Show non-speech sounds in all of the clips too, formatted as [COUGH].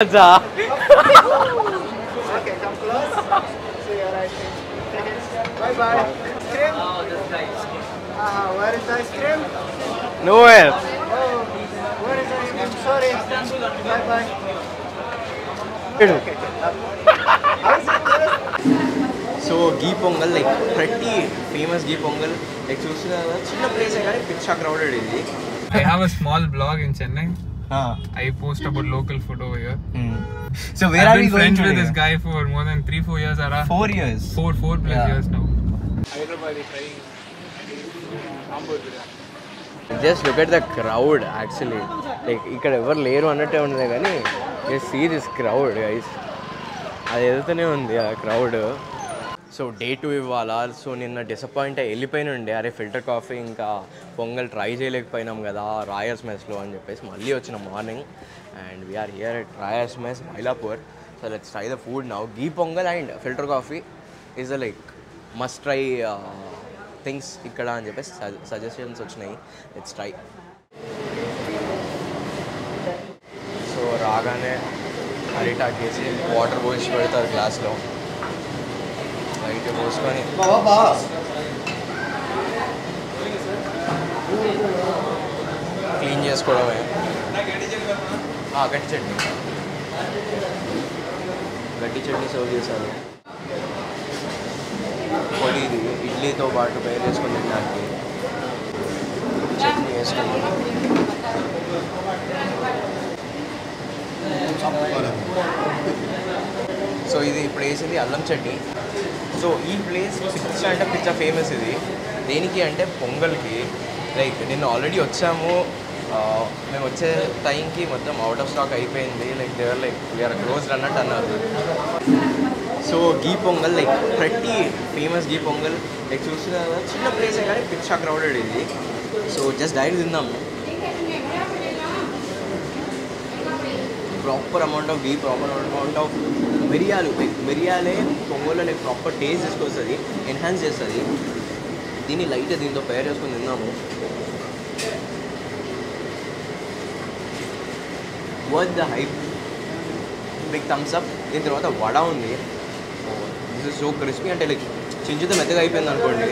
Maccha [LAUGHS] Okay, come close. See your ice cream. Bye bye. Ice cream? Uh, where is the ice cream? నువ్వే Oh, where is the ice cream? Sorry. Bye bye. Okay, How is it? So ghee pongal like ప్రతి famous గీ pongal like చూసిన చిన్న ప్లేసే కానీ పిచ్చా crowded ఇది I have a small blog in Chennai. I post about local food over here. So where I've are we been going friends with today this guy for more than three, four years. Ara. Four years Four, four plus Yeah. years now. Just look at the crowd actually like ఇక్కడ ఎవరు లేరు అన్నట్టే ఉన్నది కానీ just see this crowd guys అది ఎదుగుతూనే ఉంది ఆ క్రౌడ్ సో డే టూ ఇవ్వాలా? సో నిన్న డిసప్పాయింట్ అయ్యి వెళ్ళిపోయిన ఉండే అరే ఫిల్టర్ కాఫీ ఇంకా పొంగల్ ట్రై చేయలేకపోయినాం కదా రాయర్స్ మెస్లో అని చెప్పేసి మళ్ళీ వచ్చిన morning and we're here at Rayar's mess Mylapore so let's try the food now ghee pongal and filter coffee is the like must try things ఇక్కడ అని చెప్పేసి సజెషన్స్ వచ్చినాయి. లెట్స్ ట్రై సో రాగానే అరిటాకేసి వాటర్ పోసి పెడతారు గ్లాస్లో లైట్ పోసుకొని క్లీన్ చేసుకోవడమే. ఆ, గట్టి చట్నీ. గట్టి చట్నీ సర్వ్ చేశారు. పొడి ఇది ఇడ్లీతో పాటు పేరు చేసుకొని తినడానికి. చట్నీ వేసుకున్నాం సో ఇది ఇప్పుడు వేసింది అల్లం చట్నీ. సో ఈ ప్లేస్ పిచ్చ అంటే పిచ్చ ఫేమస్ ఇది. దేనికి అంటే పొంగల్కి. లైక్ నిన్న ఆల్రెడీ వచ్చాము. మేము వచ్చే టైంకి మొత్తం అవుట్ ఆఫ్ స్టాక్ అయిపోయింది. Like they were like we're closed అన్నట్టు అన్నారు. So ghee pongal like pretty famous ghee pongal. Like చూసిన చిన్న ప్లేసే కానీ పిచ్చా క్రౌడెడ్ ఇది. సో జస్ట్ డైరెక్ట్ తిందాము. Proper amount of ghee proper amount of మిరియాలు మిరియాలే పొంగల్లో లైక్ ప్రాపర్ టేస్ట్ తీసుకొస్తుంది ఎన్హాన్స్ చేస్తుంది. దీన్ని లైట్ దీంతో పేర్ చేసుకొని తిన్నాము. Worth the hype big thumbs up దీని తర్వాత వడ ఉంది. దిస్ ఇస్ సో క్రిస్పీ అంటే లైక్ చించితో మెత్తగా అయిపోయింది అనుకోండి.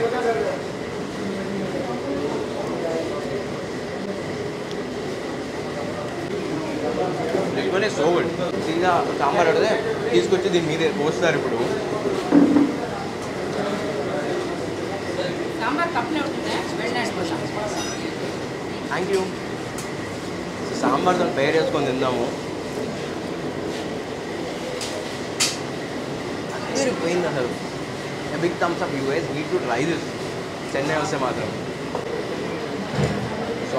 లిటరలీ సో గుడ్ సీదా సాంబార్ అడితే తీసుకొచ్చి దీని మీదే పోస్తారు ఇప్పుడు. సాంబార్ థ్యాంక్ యూ సాంబార్తో పేర్ చేసుకొని తిందాము. అందరూ పోయింది అసలు. Big thumbs up US need to try this Chennai వస్తే మాత్రం.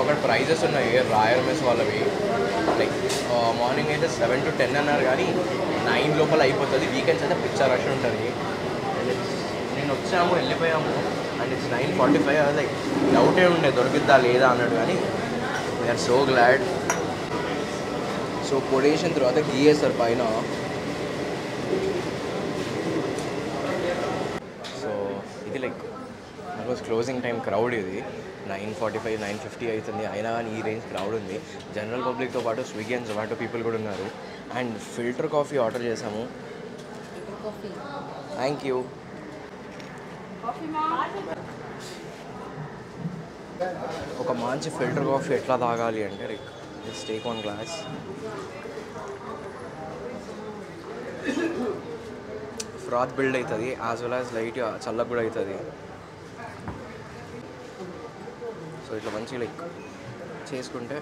అక్కడ ప్రైజెస్ ఉన్నాయి. రాయల్ మెస్ వాళ్ళవి. లైక్ మార్నింగ్ అయితే సెవెన్ టు టెన్ అన్నారు కానీ నైన్ లోపల అయిపోతుంది. వీకెండ్స్ అయితే పిక్చర్ రష్ ఉంటుంది. నేను వచ్చాము వెళ్ళిపోయాము. And it's nine forty five like డౌటే ఉండే దొరికిద్దా లేదా అన్నాడు కానీ వీఆర్ సో గ్లాడ్ సో పొడేషన్ తర్వాత గీయేస్తారు పైన. సో ఇది like almost closing time crowd ఇది. Nine forty five nine fifty అవుతుంది. అయినా కానీ ఈ రేంజ్ క్రౌడ్ ఉంది. జనరల్ పబ్లిక్తో పాటు స్విగ్గీ అండ్ జొమాటో పీపుల్ కూడా ఉన్నారు. అండ్ ఫిల్టర్ కాఫీ ఆర్డర్ చేసాము థ్యాంక్ యూ ఒక మంచి ఫిల్టర్ కాఫీ ఎట్లా తాగాలి అంటే like just take one glass froth build అవుతుంది యాజ్ వెల్ యాజ్ లైట్ చల్లగా కూడా అవుతుంది సో ఇట్లా మంచి లైక్ చేసుకుంటే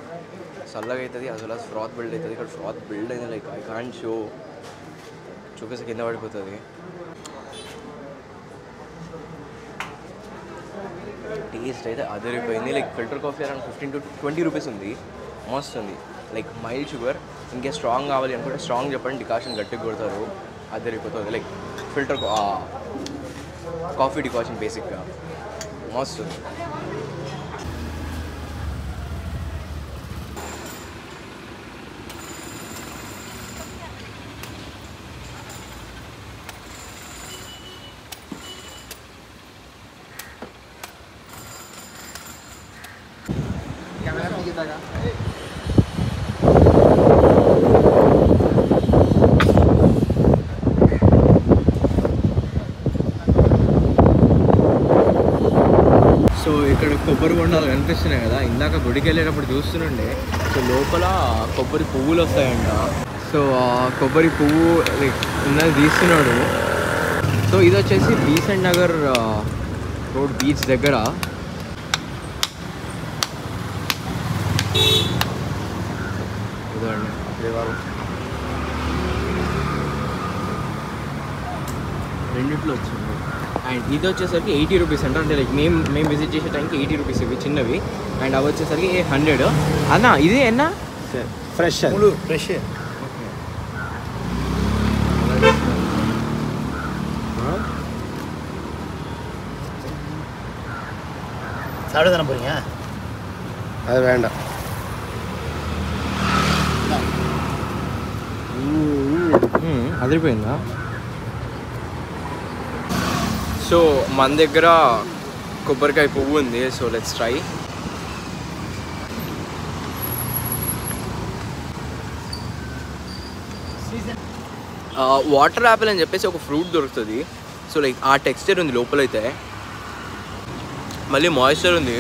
చల్లగా అవుతుంది యాజ్ వెల్ ఫ్రాత్ బిల్డ్ అవుతుంది ఇక్కడ ఫ్రాత్ బిల్డ్ అయింది లైక్ ఐ కాన్ షో చూపిస్తే కింద పడిపోతుంది. టేస్ట్ అయితే అదిరిపోయింది. Like filter coffee around fifteen to twenty rupees ఉంది. మస్తు ఉంది. లైక్ మైల్డ్ షుగర్ ఇంకే స్ట్రాంగ్ కావాలి అనుకుంటే స్ట్రాంగ్ చెప్పండి. డికాషన్ గట్టిగా కొడతారు. అదిరిపోతుంది. లైక్ ఫిల్టర్ కాఫీ డికాషన్ బేసిక్గా మస్తు ఉంది. కొబ్బరి బొండాలు కనిపిస్తున్నాయి కదా. ఇందాక గుడికి వెళ్ళేటప్పుడు చూస్తుండే. సో లోపల కొబ్బరి పువ్వులు వస్తాయంట. సో ఆ కొబ్బరి పువ్వు ఉన్నది తీస్తున్నాడు. సో ఇది వచ్చేసి బీసెంట్ నగర్ రోడ్ బీచ్ దగ్గర. రెండిట్లో వచ్చింది. అండ్ ఇది వచ్చేసరికి ఎయిటీ రూపీస్ అంట అంటే లైక్ మేము మేము విజిట్ చేసే టైంకి ఎయిటీ రూపీస్ ఇవి చిన్నవి అండ్ అవి వచ్చేసరికి హండ్రెడ్ అన్న ఇది ఎన్న ఫ్రెష్ ఫ్రెష్ சாப்பிட தானே போறீங்க అది వేండ అదిరిపోయిందా సో మన దగ్గర కొబ్బరికాయ పువ్వు ఉంది so let's try water apple అని చెప్పేసి ఒక ఫ్రూట్ దొరుకుతుంది. సో లైక్ ఆ టెక్స్చర్ ఉంది లోపలైతే. మళ్ళీ మాయిశ్చర్ ఉంది.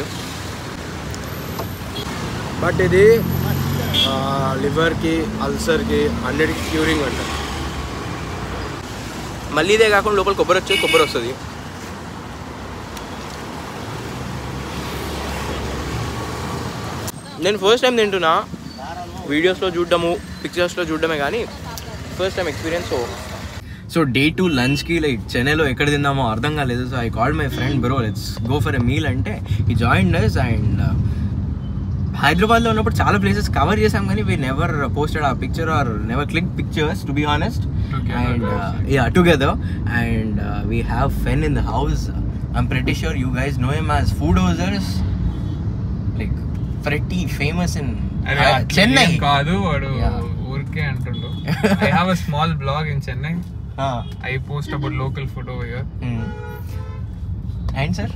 బట్ ఇది లివర్కి అల్సర్కి అన్నిటికి క్యూరింగ్ అంట. మళ్ళీ ఇదే కాకుండా లోపల కొబ్బరి వచ్చి కొబ్బరి వస్తుంది. నేను ఫస్ట్ టైం తింటున్నా. వీడియోస్లో చూడడము పిక్చర్స్లో చూడడమే కానీ first time experience so so day two లంచ్కి లైక్ చెన్నైలో ఎక్కడ తిందామో అర్థం కాలేదు. So I called my friend bro let's go for a meal అంటే ఈ జాయిన్ అస్ అండ్ హైదరాబాద్లో ఉన్నప్పుడు చాలా ప్లేసెస్ కవర్ చేసాం కానీ we never posted a picture or never click pictures to be honest and. Yeah together and we have fan in the house I'm pretty sure you guys know him as food housers like pretty famous in అరే అట్లా చెన్నై ఏం కాదు వాడు Yeah. ఊరికే అంటుండు I have a small blog in Chennai I post about local food over here and sir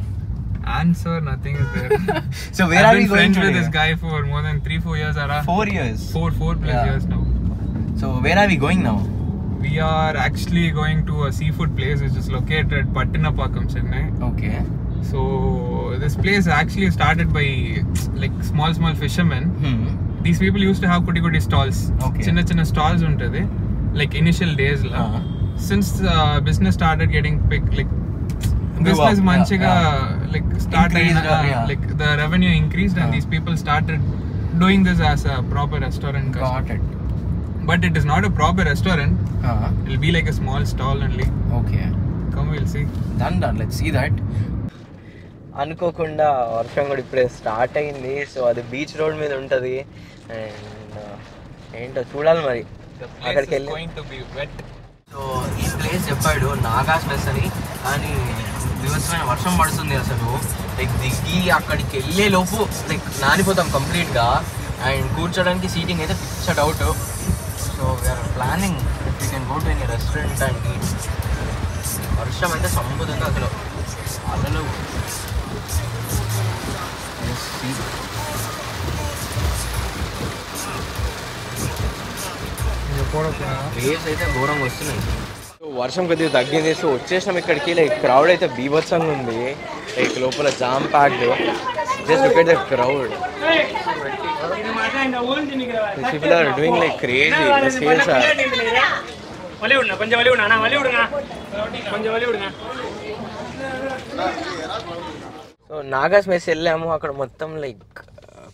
answer nothing is there [LAUGHS] so where are we going friends with today this guy for more than 3 4 years ara four years 4 4 plus Yeah. years now so where are we going now we are actually going to a seafood place which is located at Pattinapakam Chennai okay So this place actually started by like small small fishermen. Hmm. These people used to have kuti kuti stalls. Okay. Chinna chinna stalls untade. Like initial days la. Uh -huh. Since uh, business started getting big, like business manchiga yeah, yeah. like started uh, yeah. like the revenue increased and uh-huh. these people started doing this as a proper restaurant. Got customer. it. But it is not a proper restaurant. -huh. It'll be like a small stall only. Okay. Come, we'll see. Done, done. Let's see that. అనుకోకుండా వర్షం కూడా ఇప్పుడే start అయింది. So అది beach road మీద ఉంటుంది. And ఏంటో చూడాలి మరి. అక్కడికి వెళ్ళి. సో ఈ ప్లేస్ చెప్పాడు నాగాస్ మెస్ అని కానీ వివత్సమైన వర్షం పడుతుంది అసలు. లైక్ దిగి అక్కడికి వెళ్ళే లోపు లైక్ నానిపోతాం కంప్లీట్గా. అండ్ కూర్చోడానికి సీటింగ్ అయితే పిచ్చ doubt so we're planning we can go to any restaurant and వర్షం అయితే సంపుతుంది అసలు. అసలు ఘోరంగా వస్తున్నాయి వర్షం కొద్దిగా తగ్గింది సో వచ్చేసినాం ఇక్కడికి లైక్ క్రౌడ్ అయితే బీభత్సంగా ఉంది లైక్ లోపల jam packed just look at the crowd people are doing like crazy the sales are వలే ఉన్నా కొంచెం వలే ఉన్నా వలే ఉన్నా కొంచెం వలే ఉన్నా సో నాగాస్ మెస్ వెళ్ళాము. అక్కడ మొత్తం లైక్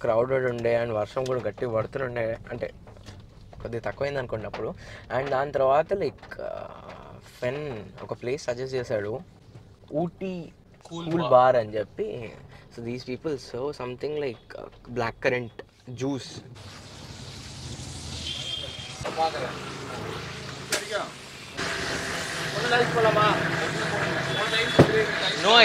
క్రౌడెడ్ ఉండే అండ్ వర్షం కూడా గట్టి పడుతుండే. అంటే కొద్దిగా తక్కువైంది అనుకోండి అప్పుడు. అండ్ దాని తర్వాత లైక్ ఫెన్ ఒక ప్లేస్ సజెస్ట్ చేశాడు. ఊటీ కూల్ బార్ అని చెప్పి. So these people so something like black currant juice no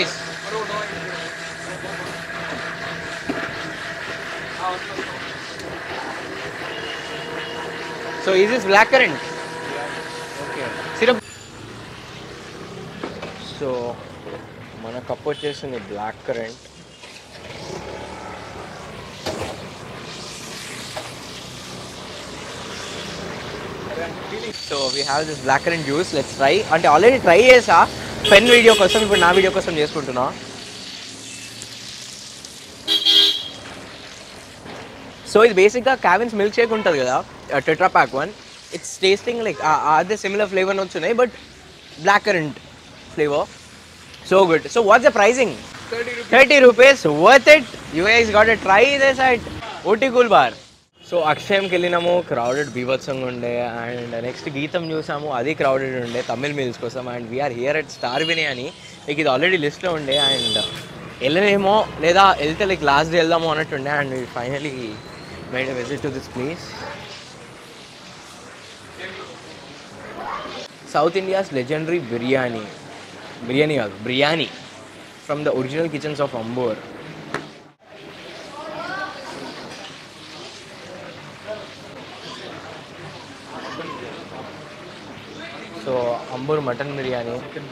So is this black currant? Okay. Syrup. So మన కప్ వచ్చేసింది black currant so we have this black currant juice let's try అంటే already try చేసా pen video కోసం ఇప్పుడు నా video కోసం చేసుకుంటున్నా so ఇది బేసిక్గా క్యావిన్స్ మిల్క్ షేక్ ఉంటుంది కదా tetra pack one it's tasting like అదే similar flavour వచ్చున్నాయి but black currant flavour so good so what's the pricing thirty rupees worth it you guys got try this at OT cool bar so అక్షయంకి వెళ్ళినాము crowded బీభత్సంగా ఉండే and next గీతం చూసాము అది crowded ఉండే Tamil meals కోసం and we're here at star biryani like ఇది already లిస్ట్లో ఉండే అండ్ వెళ్ళలేమో లేదా వెళ్తే లైక్ లాస్ట్ డే వెళ్దాము అన్నట్టుండే and finally made visit to this place South India's legendary biryani biryani కాదు biryani from the original kitchens of Ambur so Ambur mutton biryani and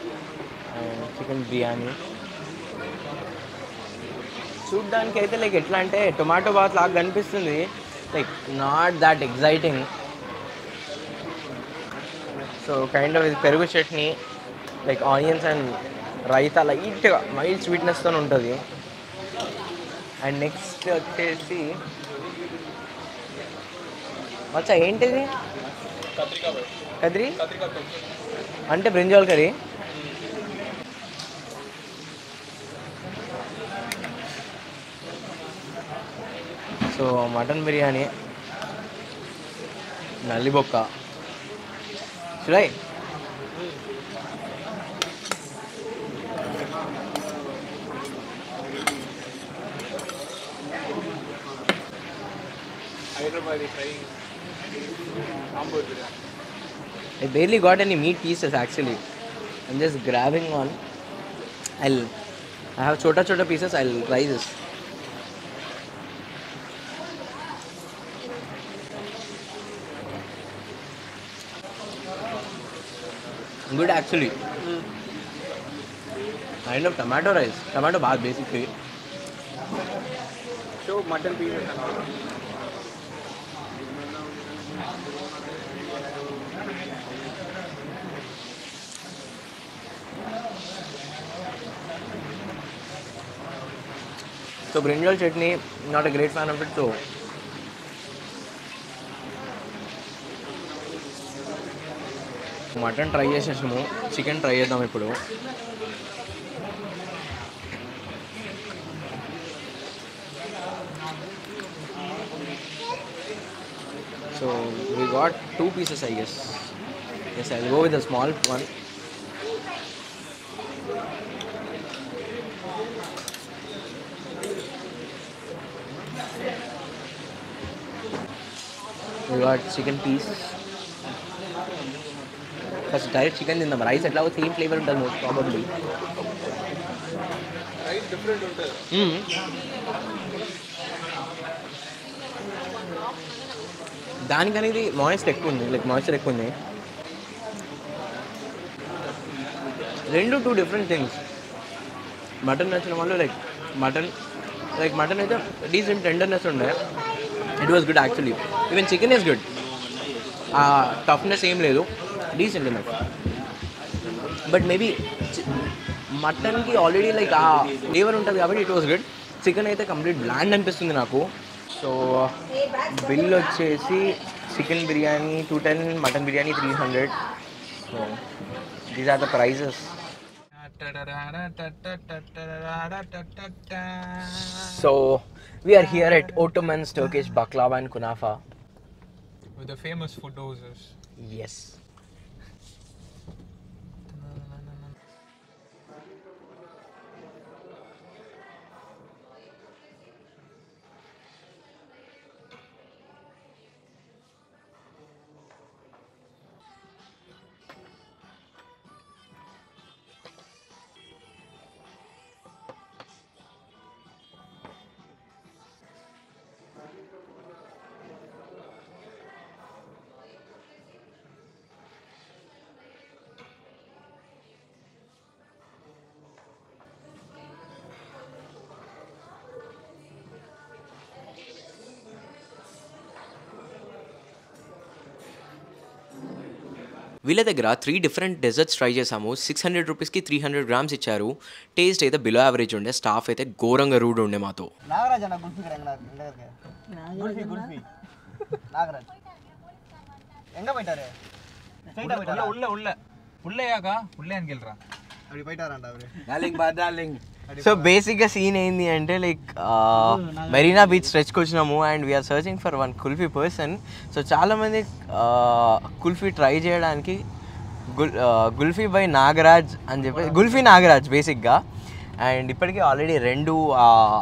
chicken biryani చూడ్డానికి అయితే like ఎట్లా అంటే tomato bath లాగా కనిపిస్తుంది. Like not that exciting so kind of ఇది పెరుగు chutney like onions and raita లైట్గా మైల్డ్ స్వీట్నెస్తో ఉంటుంది. అండ్ నెక్స్ట్ వచ్చేసి మచ్చా ఏంటిది? కదిరి అంటే brinjal curry? So mutton biryani నల్లిబొక్క చూడాయి I barely got any meat pieces actually. I'm just grabbing one. I'll I have chota chota pieces, I'll try this. Good actually. Kind of tomato rice. Tomato bath basically. Show mutton pieces and all. So brinjal chutney, not a great fan of it. So mutton try చేసేసాము chicken try చేద్దాం ఇప్పుడు so we got two pieces I guess yes I'll go with the small one we got chicken piece First direct chicken తిందాం rice ఎట్లా same flavour ఉంటుంది most probably rice different దానికనేది moisture ఎక్కువ ఉంది like moisture ఎక్కువ ఉంది. రెండు two different things mutton నచ్చిన వాళ్ళు లైక్ మటన్ లైక్ మటన్ అయితే డీసెంట్ టెండర్నెస్ ఉండే. It was good actually even chicken is good toughness ఏం లేదు. డీసెంట్ నాకు బట్ మేబీ మటన్కి ఆల్రెడీ లైక్ ఆ ఫ్లేవర్ ఉంటుంది కాబట్టి ఇట్ వాస్ గుడ్ చికెన్ అయితే కంప్లీట్ బ్లాండ్ అనిపిస్తుంది నాకు. సో బిల్ వచ్చేసి chicken biryani two ten mutton biryani three hundred so these are the prices so we're here at Ottomans Turkish baklava and kunafa With the famous food doses. Yes వీళ్ళ దగ్గర three different desserts try చేసాము six hundred రూపీస్కి three hundred grams ఇచ్చారు. Taste అయితే below average ఉండే staff అయితే ఘోరంగా rude ఉండే మాతో. నాగరాజ్ అన్న గుల్ఫీ కడ గుల్ఫీ గుల్ఫీ. నాగరాజ్. ఎంగ సో బేసిక్గా సీన్ ఏంది అంటే లైక్ మెరీనా బీచ్ స్ట్రెచ్కి వచ్చినాము and we're searching for one kulfi person so చాలామంది కుల్ఫీ ట్రై చేయడానికి గుల్ గుల్ఫీ బై నాగరాజ్ అని చెప్పి గుల్ఫీ నాగరాజ్ బేసిక్గా అండ్ ఇప్పటికీ ఆల్రెడీ రెండు uh,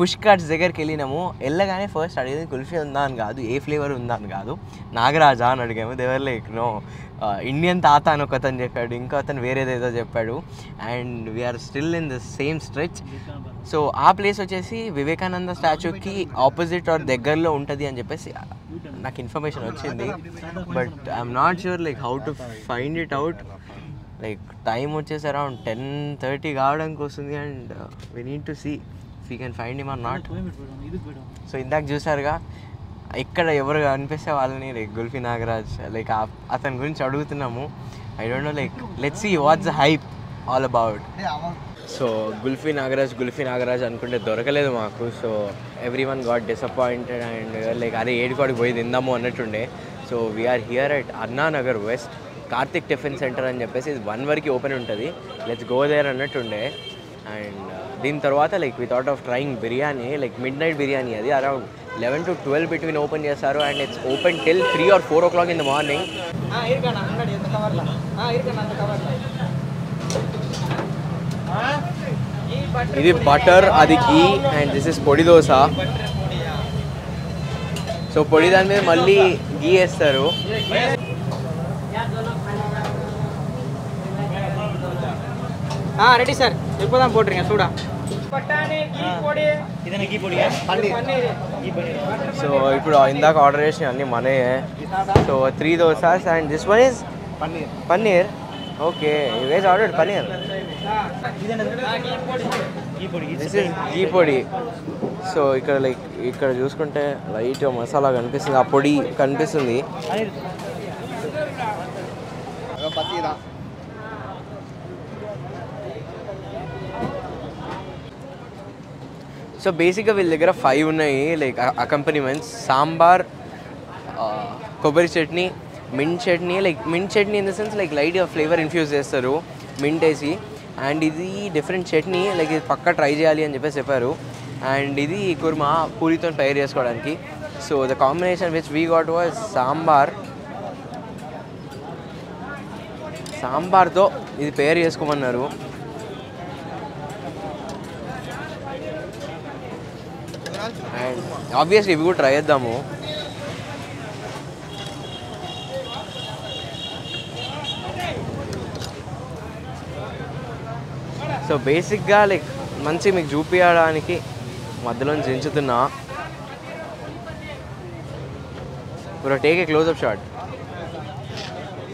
పుష్ కార్డ్స్ దగ్గరికి వెళ్ళినాము. వెళ్ళగానే ఫస్ట్ అడిగేది కుల్ఫీ ఉందా? అని కాదు ఏ ఫ్లేవర్ ఉందా? అని కాదు. నాగరాజా అని అడిగాము. దేవర్ లైక్ నో ఇండియన్ తాత అని ఒక అతను చెప్పాడు. ఇంకో అతను వేరేదేదో చెప్పాడు. And we're still in the same stretch so ఆ ప్లేస్ వచ్చేసి వివేకానంద స్టాచ్యూకి ఆపోజిట్ ఆర్ దగ్గరలో ఉంటుంది అని చెప్పేసి నాకు ఇన్ఫర్మేషన్ వచ్చింది. But I'm not sure like how to find it out like time వచ్చేసి అరౌండ్ టెన్ థర్టీ కావడానికి వస్తుంది. And we need to see we can find him or not so ఇందాక చూసారుగా ఇక్కడ ఎవరు అనిపిస్తే వాళ్ళని లైక్ గుల్ఫీ నాగరాజ్ లైక్ అతని గురించి అడుగుతున్నాము. I don't know like let see what's the hype all about so గుల్ఫీ Nagaraj గుల్ఫీ Nagaraj అనుకుంటే దొరకలేదు మాకు. So every one got disappointed and like అదే ఏడుకోడికి పోయి తిందాము అన్నట్టుండే. So we are here at Anna Nagar west Karthik tiffin centre అని చెప్పేసి ఇది వన్ వరకు ఓపెన్ ఉంటుంది. లెట్స్ గో దేర్ అన్నట్టుండే. అండ్ दीन तरह like without of trying biryani like mid नई बिर्यानी अभी around लैवन to twelve between open and it's open till three or four O clock in the morning butter अदी अंड दिस् पड़ी दोस सो पड़ी दाने मल्ल घी वस्तार ready sir இப்போ தான் போட்டுருங்க சூடா సో ఇప్పుడు ఇందాక ఆర్డర్ చేసిన అన్ని మనే so three dosas and this one is paneer paneer okay you guys order paneer this is ghee podi so ఇక్కడ లైక్ ఇక్కడ చూసుకుంటే లైట్ మసాలా కనిపిస్తుంది ఆ పొడి కనిపిస్తుంది సో బేసిక్గా వీళ్ళ దగ్గర ఫైవ్ ఉన్నాయి. లైక్ అకంపెనీమెంట్స్ సాంబార్ కొబ్బరి chutney mint chutney. Like mint chutney in the sense like లైట్గా ఫ్లేవర్ ఇన్ఫ్యూజ్ చేస్తారు. మింట్ వేసి. అండ్ ఇది డిఫరెంట్ చట్నీ. లైక్ ఇది పక్కా ట్రై చేయాలి అని చెప్పేసి చెప్పారు. అండ్ ఇది కుర్మా పూరితో తయారు చేసుకోవడానికి. So the combination which we got was sambar. సాంబార్తో ఇది పేరు చేసుకోమన్నారు అండ్ ఆబ్వియస్లీ ఇవి కూడా ట్రై చేద్దాము. సో బేసిక్గా లైక్ మంచి మీకు చూపించడానికి మధ్యలో దించుతున్నా. ఇప్పుడు take a close up shot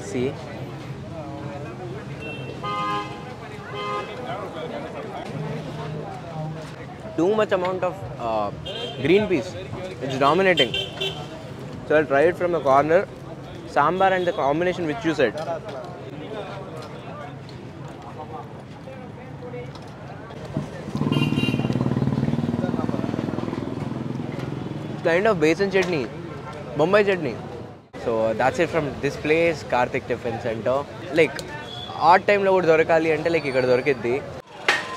see too much amount of green peas. It's dominating. So I'll try it from the corner. Sambar and the combination which you said. Kind of basin chutney, Bombay chutney. So that's it from this place, Karthik Tiffin Center. Like, ఆట్ టైంలో కూడా దొరకాలి అంటే like ఇక్కడ దొరికిద్ది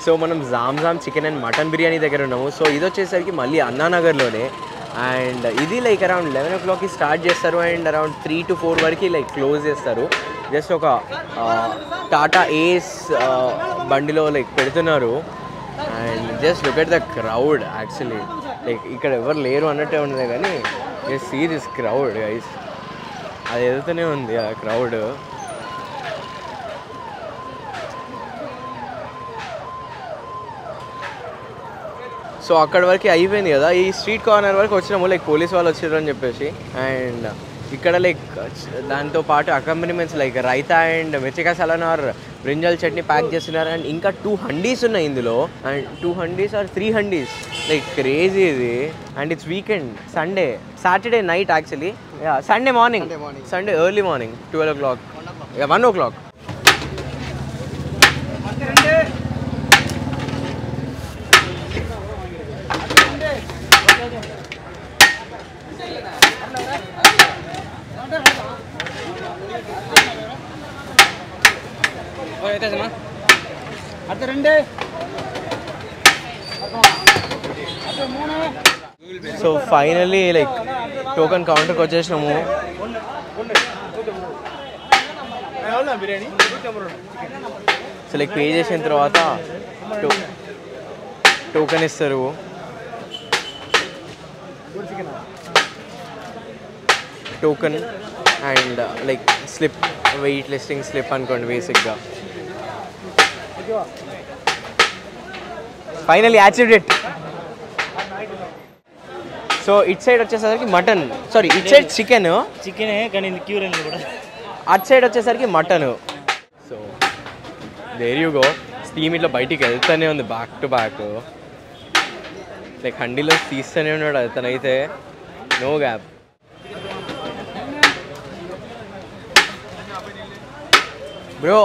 so మనం Zam Zam chicken and mutton biryani దగ్గర ఉన్నాము. So ఇది వచ్చేసరికి మళ్ళీ అన్నానగర్లోనే. అండ్ ఇది లైక్ అరౌండ్ లెవెన్ ఓ క్లాక్కి స్టార్ట్ చేస్తారు and around three to four వరకు లైక్ క్లోజ్ చేస్తారు. జస్ట్ ఒక టాటా ఏస్ బండిలో లైక్ పెడుతున్నారు. And just look at the crowd actually like ఇక్కడ ఎవరు లేరు అన్నట్టే ఉండదు కానీ just see this crowd guys అది ఎదుగుతూనే ఉంది ఆ క్రౌడ్ సో అక్కడ వరకు అయిపోయింది కదా. ఈ స్ట్రీట్ కార్నర్ వరకు వచ్చినాము. లైక్ పోలీస్ వాళ్ళు వచ్చారు అని చెప్పేసి. అండ్ ఇక్కడ లైక్ దాంతో పాటు accompaniments like raita and మిర్చికా salan or brinjal chutney pack చేస్తున్నారు. అండ్ ఇంకా టూ హండీస్ ఉన్నాయి ఇందులో. And two handis or three handis. Like crazy ఇది. And it's weekend. Sunday. Saturday night actually. Sunday morning. Sunday early morning. Twelve o'clock. One o'clock. So finally like token కౌంటర్కి వచ్చేసినాము so like pay చేసిన తర్వాత token ఇస్తారు. Token and like slip wait listing slip అనుకోండి బేసిక్గా final achieved date so it side వచ్చేసరికి mutton. Sorry it side chicken చికెనే కానీ ఇది క్యూర్ అయింది కూడా. అటు సైడ్ వచ్చేసరికి mutton. So there you go steam ఇట్లా బయటికి వెళ్తూనే ఉంది బ్యాక్ టు బ్యాక్ లైక్ హండీలో తీస్తూనే ఉన్నాడు అతనైతే no gap bro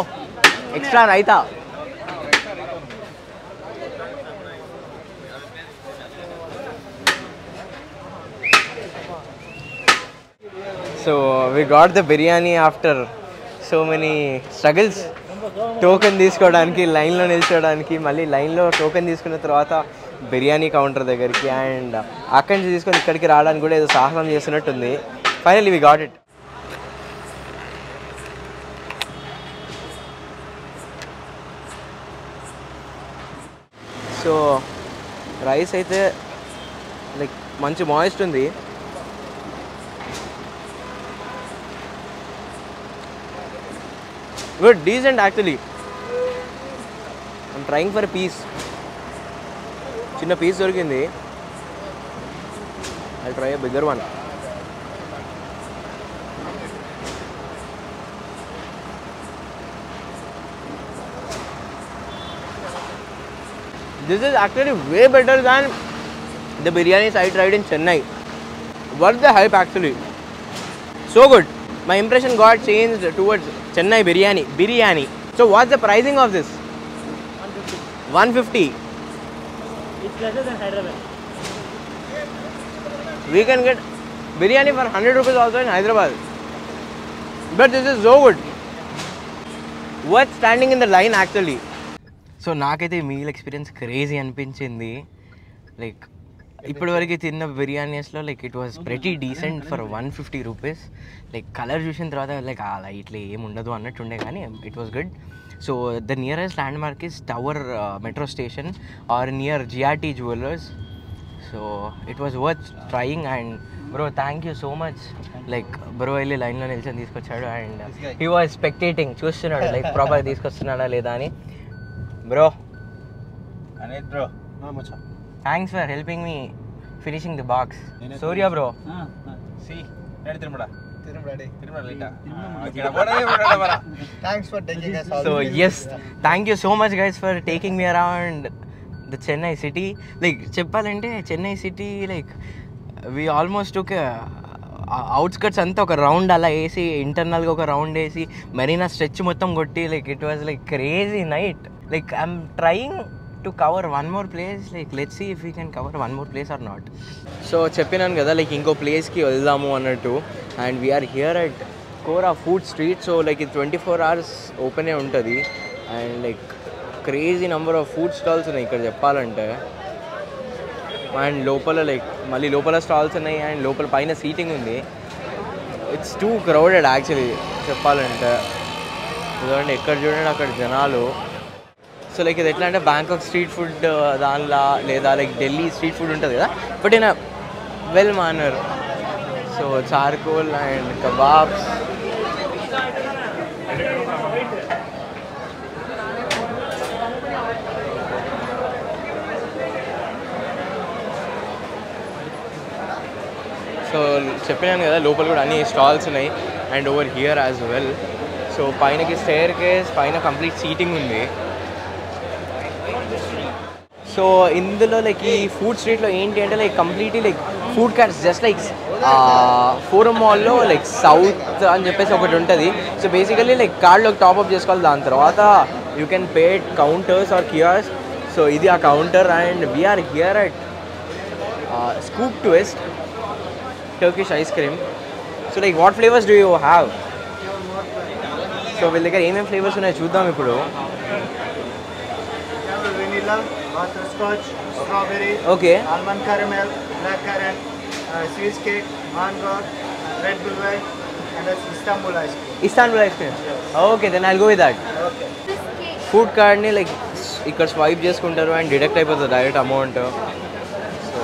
extra raita. So we got the biryani after so many struggles token తీసుకోవడానికి లైన్లో నిల్చోడానికి మళ్ళీ లైన్లో టోకెన్ తీసుకున్న తర్వాత బిర్యానీ కౌంటర్ దగ్గరికి అండ్ అక్కడి నుంచి తీసుకొని ఇక్కడికి రావడానికి కూడా ఏదో సాహసం చేస్తున్నట్టుంది. Final we got it so rice అయితే లైక్ మంచి మాయిస్ట్ ఉంది. Were decent actually. I'm trying for a piece. చిన్న పీస్ దొరికింది. I try a bigger one this is actually way better than the biryanis I tried in Chennai worth the hype actually so good my impression got changed towards Chennai biryani. Biryani. So what's the pricing of this? 150. It's lesser then Hyderabad We can get biryani for 100 rupees also in Hyderabad. But this is so good. Worth standing in the line actually. So నాకైతే meal experience crazy అనిపించింది like ఇప్పటివరకు తిన్న బిర్యానీస్లో like it was pretty decent for one fifty rupees like colour చూసిన తర్వాత like అలా ఇట్లా ఏం ఉండదు అన్నట్టు ఉండే కానీ it was good so the nearest landmark is tower metro station or near GRT jewellers so it was worth trying and bro thank you so much like bro వెళ్ళి లైన్లో నిల్చొని తీసుకొచ్చాడు అండ్ హీ వాజ్ స్పెక్టేటింగ్ చూస్తున్నాడు like proper తీసుకొస్తున్నాడా లేదా అని. Bro అనేది bro thanks for helping me finishing the box Surya bro C ready. Yes thank you so much guys for taking me around the Chennai city like చెప్పాలంటే Chennai city like we almost ఒక outskirts అంతా ఒక round అలా వేసి ఇంటర్నల్గా ఒక round వేసి Marina stretch మొత్తం కొట్టి like it was like crazy night like I'm trying to cover one more place like let's see if you can cover one more place or not so చెప్పినాను కదా లైక్ ఇంకో ప్లేస్కి వెళ్దాము అన్నట్టు. And we're here at Kora food street so like ఇది twenty four hours ఓపెనే ఉంటుంది. And like crazy number of food stalls ఉన్నాయి ఇక్కడ చెప్పాలంటే. అండ్ లోపల లైక్ మళ్ళీ లోపల స్టాల్స్ ఉన్నాయి. అండ్ లోపల పైన సీటింగ్ ఉంది. ఇట్స్ టూ క్రౌడెడ్ యాక్చువల్లీ చెప్పాలంటే. ఎందుకంటే ఎక్కడ చూడండి అక్కడ జనాలు. సో లైక్ ఇది ఎట్లా అంటే బ్యాంకాక్ స్ట్రీట్ ఫుడ్ దానిలా లేదా లైక్ ఢిల్లీ స్ట్రీట్ ఫుడ్ ఉంటుంది కదా? But in well manner so charcoal and kebabs so చెప్పినాను కదా లోపల కూడా అన్ని స్టాల్స్ ఉన్నాయి. And over here as well so పైనకి స్టేర్ కేస్ పైన కంప్లీట్ సీటింగ్ ఉంది. సో ఇందులో లైక్ ఈ ఫుడ్ స్ట్రీట్లో ఏంటి అంటే like completely like food carts just like Forum మాల్లో లైక్ సౌత్ అని చెప్పేసి ఒకటి ఉంటుంది. సో బేసికలీ లైక్ కార్డ్లో టాప్అప్ చేసుకోవాలి. దాని తర్వాత you can pay counters or కియర్స్ so ఇది ఆ counter and we are here at Scoop Twist Turkish ice cream so like what flavours do you have so వీళ్ళ దగ్గర ఏమేమి ఫ్లేవర్స్ ఉన్నాయో చూద్దాం ఇప్పుడు. Butterscotch, strawberry, okay almond caramel, black currant, uh, Swiss cake, mango, red velvet, and that's Istanbul ice cream. Istanbul ice cream okay then I go with that Okay. Food కార్డ్ని like ఇక్కడ swipe చేసుకుంటారు and deduct అయిపోతుంది direct amount so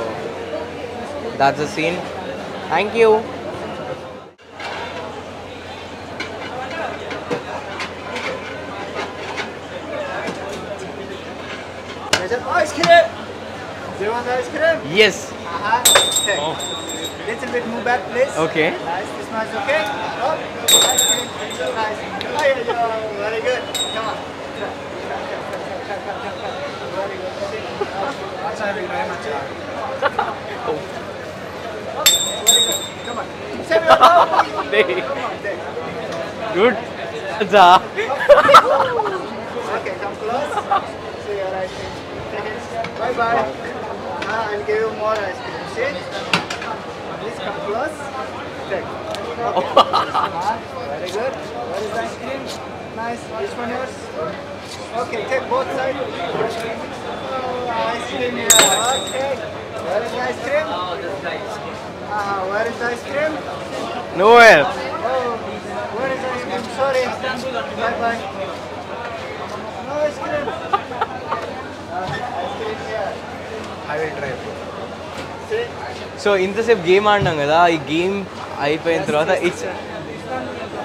that's the scene thank you Do you want ice cream? Yes. Uh-huh. Okay. Oh. Little bit move back, please. Okay. Nice. This one's okay. Oh. Nice. Very good. Come on. Very good. I'm uh, [LAUGHS] oh. Come on. [LAUGHS] [LAUGHS] Okay, come close. See you right. Bye bye. I'll give you more ice cream. See? Please come close. Take. Ah, Very good. Where is ice cream? Nice. Which one yours? Okay, take both sides. Oh, ice cream here. Okay. Where is ice cream? Uh-huh. Where is ice cream? No Oh, where is ice cream? Sorry. Bye bye. No ice cream. I will try. See? So ఇంతసేపు game ఆడినాం కదా ఈ game అయిపోయిన తర్వాత ఇచ్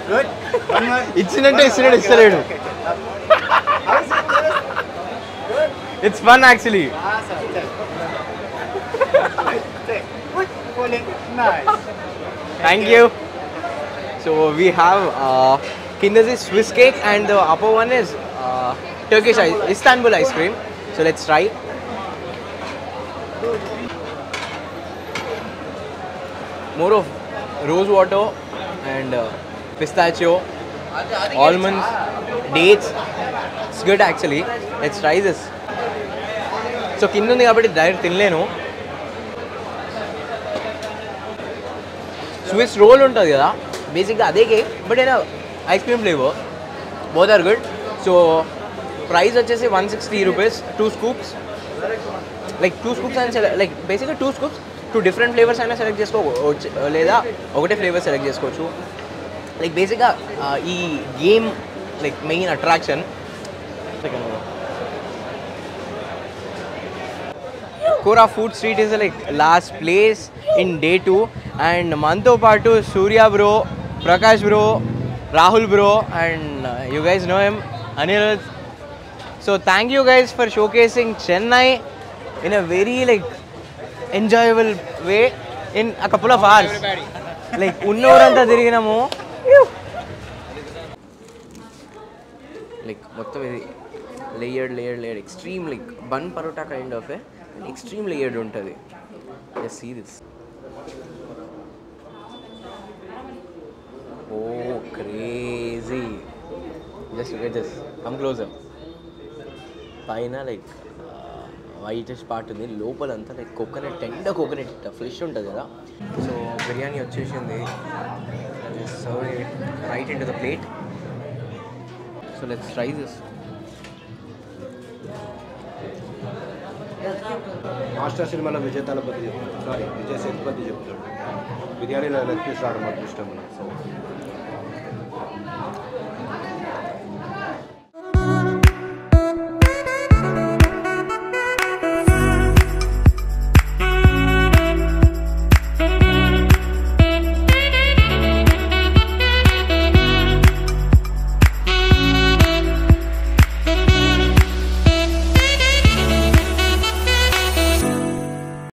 Good. One more. ఇచ్చినట్టే ఇచ్చినట్టు ఇస్తలేడు Okay. How is it? Good. Good. It's fun actually Ah, sir. Take. Take. Good. Pulling. Nice. Thank you so we have కిందది Swiss cake and the upper one is Turkish ice Istanbul ice cream so let's try more of rose water and pistachio almonds dates it's good actually let's try so కింద ఉంది కాబట్టి direct తినలేను. Swiss roll ఉంటుంది కదా. బేసిక్గా అదే cake but అయినా ice cream flavour both are good so price వచ్చేసి one sixty rupees two scoops like two scoops అని లైక్ బేసిక్గా two scoops two different flavours అయినా సెలెక్ట్ చేసుకోవచ్చు లేదా ఒకటే ఫ్లేవర్ సెలెక్ట్ చేసుకోవచ్చు లైక్ బేసిక్గా ఈ game like main attraction Kora food street is like last place in day two and మనతో పాటు Surya bro Prakash bro Rahul bro and you guys know M Anirudh so thank you guys for showcasing Chennai in a very like enjoyable way in a couple of hours like ఉన్నూరంతా తిరిగినాము. Like మొత్తం ఇది layered layered layered extreme like bun parotta kind of a extreme layered ఉంటుంది. Just see this oh crazy just get this come closer పైన like whitish part ఉంది. లోపలంతా like coconut tender coconut fresh ఉంటుంది కదా. So biryani వచ్చేసింది. Serve right in the plate so let's try this Master సినిమాలో విజయ తలపతి చెప్తాడు sorry విజయ సేతుపతి చెప్తాడు బిర్యానీలో లెగ్ పీస్ రావడం మాకు ఇష్టం సో